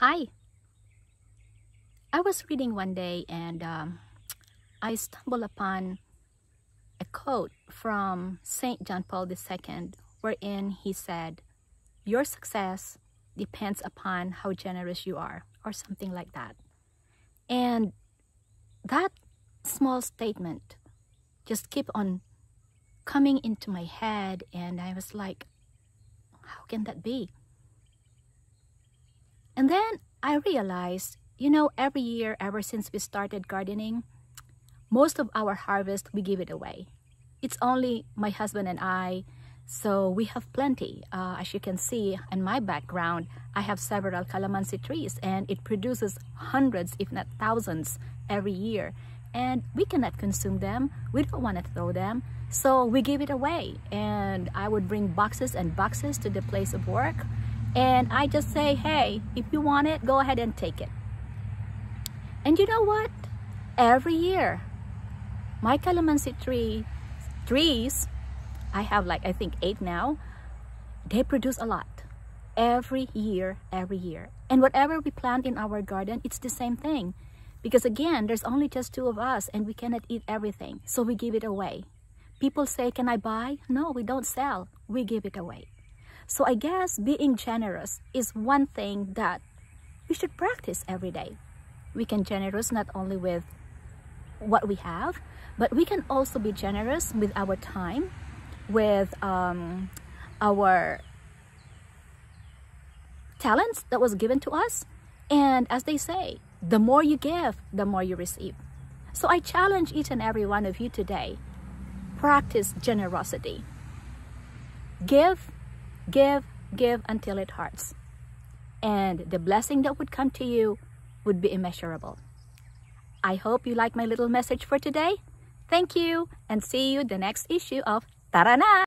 Hi. I was reading one day and um, I stumbled upon a quote from St. John Paul II wherein he said, Your success depends upon how generous you are, or something like that. And that small statement just kept on coming into my head, and I was like, How can that be? And then I realized, you know, every year ever since we started gardening, most of our harvest we give it away. It's only my husband and I, so we have plenty. Uh, as you can see in my background, I have several calamansi trees and it produces hundreds, if not thousands, every year. And we cannot consume them. We don't want to throw them. So we give it away. And I would bring boxes and boxes to the place of work and I just say, hey, if you want it, go ahead and take it. And you know what? Every year, my calamansi tree trees, I have like I think eight now, they produce a lot. Every year, every year. And whatever we plant in our garden, it's the same thing. Because again, there's only just two of us and we cannot eat everything. So we give it away. People say, can I buy? No, we don't sell. We give it away. So I guess being generous is one thing that we should practice every day. We can generous not only with what we have, but we can also be generous with our time, with um, our talents that was given to us. And as they say, the more you give, the more you receive. So I challenge each and every one of you today, practice generosity. Give Give, give until it hurts. And the blessing that would come to you would be immeasurable. I hope you like my little message for today. Thank you and see you the next issue of Tara na!